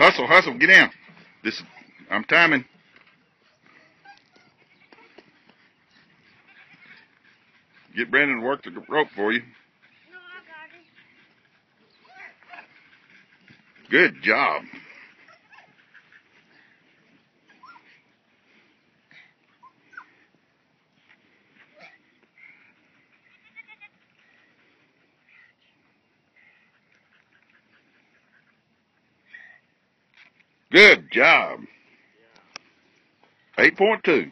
Hustle, hustle, get in. This, I'm timing. Get Brandon to work the rope for you. No, I got it. Good job. Good job. 8.2.